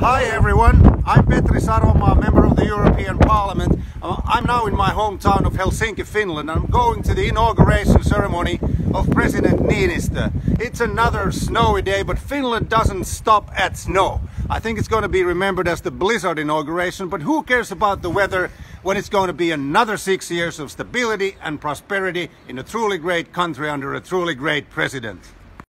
Hi everyone, I'm Petri Sarvamaa, member of the European Parliament. Uh, I'm now in my hometown of Helsinki, Finland. I'm going to the inauguration ceremony of President Niinistö. It's another snowy day, but Finland doesn't stop at snow. I think it's going to be remembered as the blizzard inauguration, but who cares about the weather when it's going to be another six years of stability and prosperity in a truly great country under a truly great president.